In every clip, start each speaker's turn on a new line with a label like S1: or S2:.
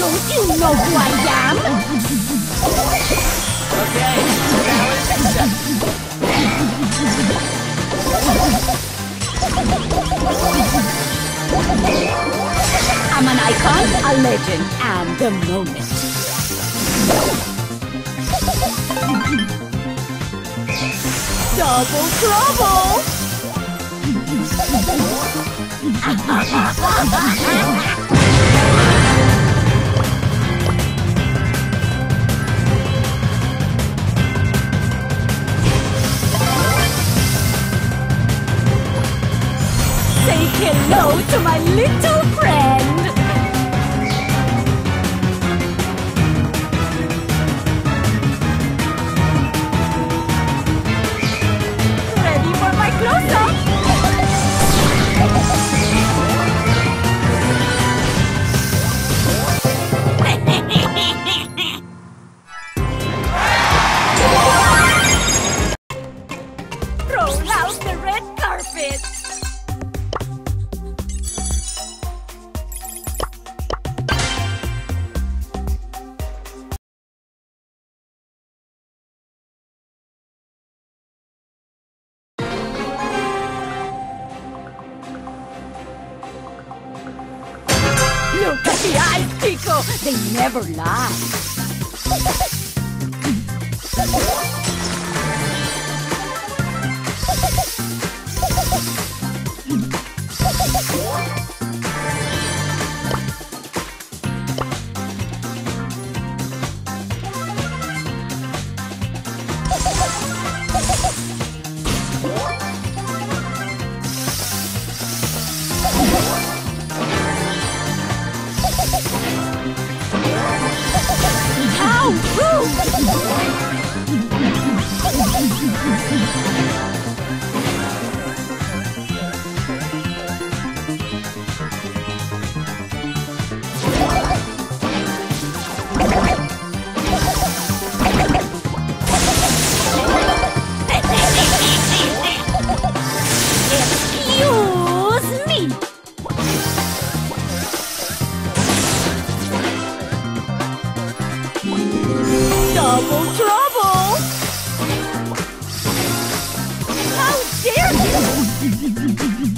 S1: Don't you know who I am?
S2: Okay, challenge accepted.
S1: I'm an icon, a legend, and the moment. Double trouble! hello to my little friend! Chico! They never lie. How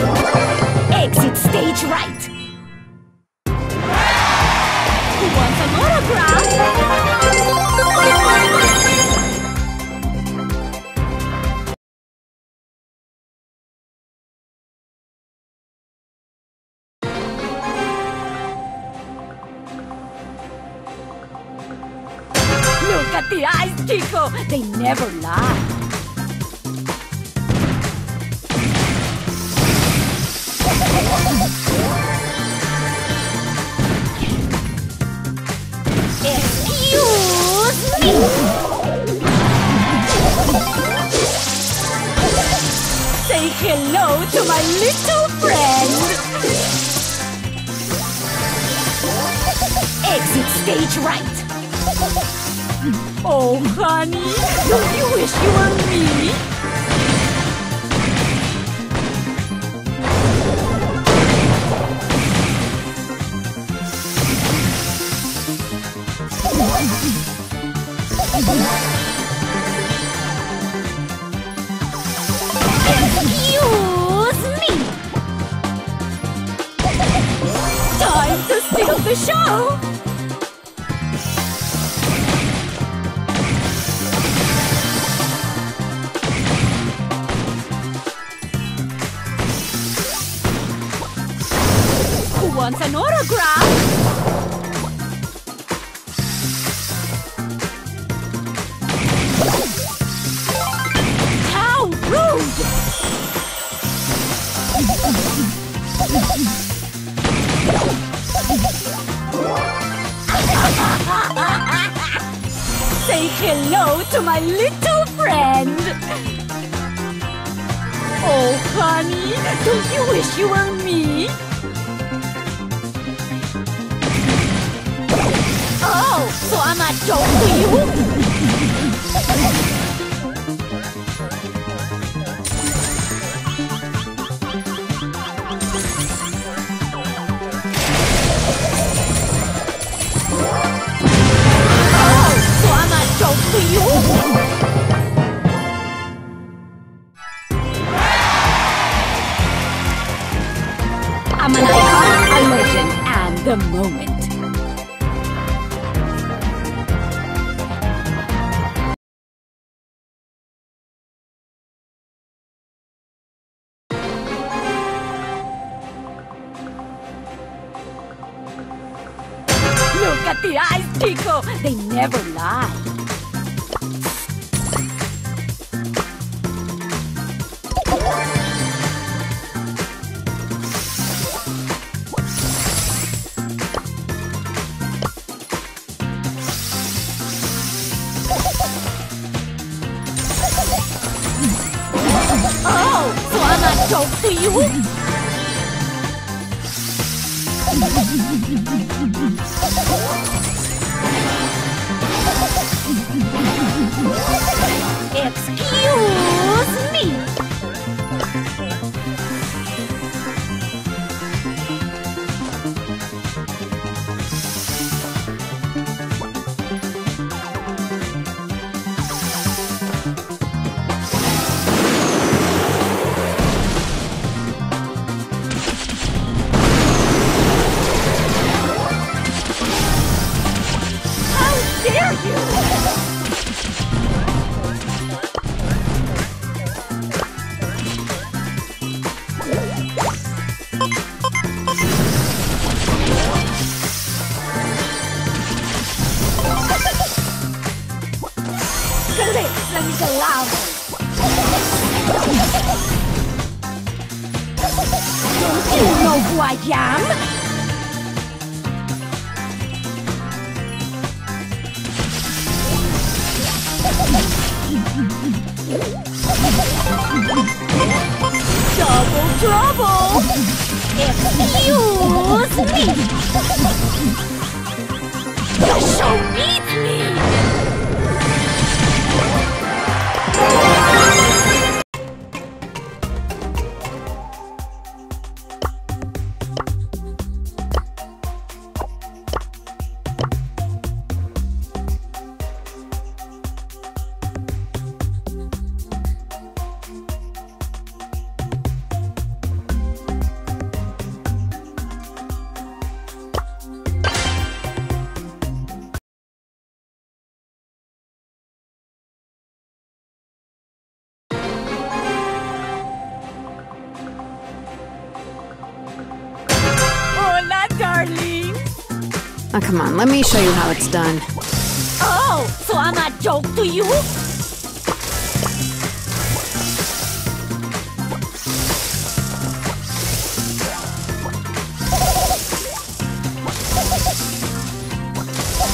S1: Exit stage right. Who wants an autograph? Look at the eyes, Chico. They never lie. To my little friend! Exit stage right! Oh, honey, don't you wish you were me? To steal the show! To my little friend! Oh, honey, don't you wish you were me? Oh, so I'm a joke to you? Chico. They never lie. Oh, so I'm a joke to you? Trouble! Excuse me! Show me!
S2: Oh, come on, let me show you how it's done.
S1: Oh, so I'm a joke to you?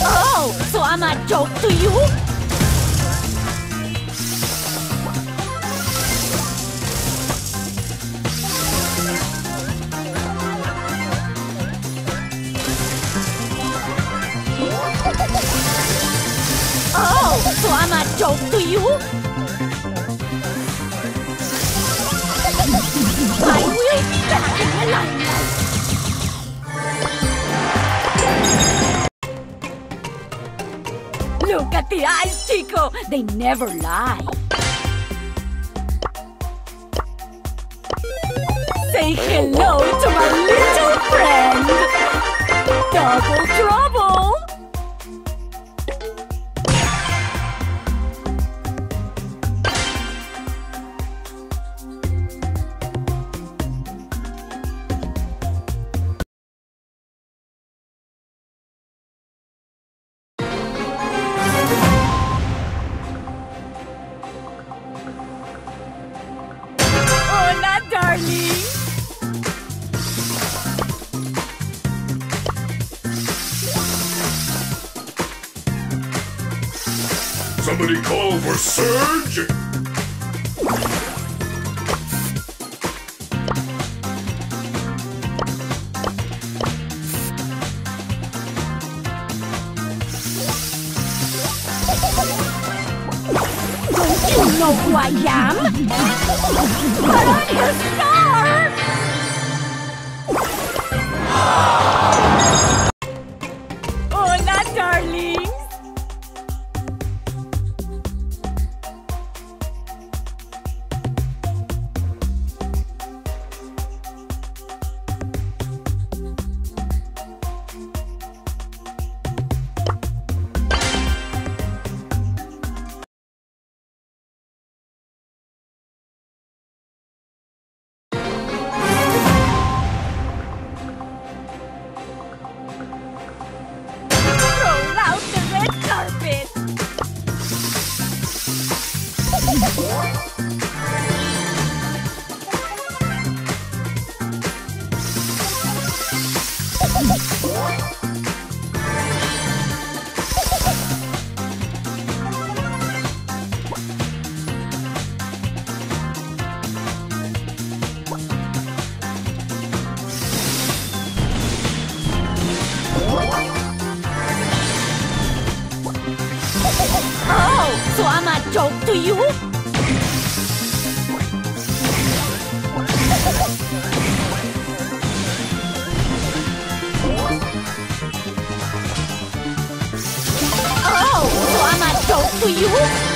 S1: Oh, so I'm a joke to you? Look at the eyes, Chico! They never lie. Say hello to my little friend. Double trouble.
S3: Somebody call for Surge!
S1: Don't You know who I am? But Oh, so I'm joke to you?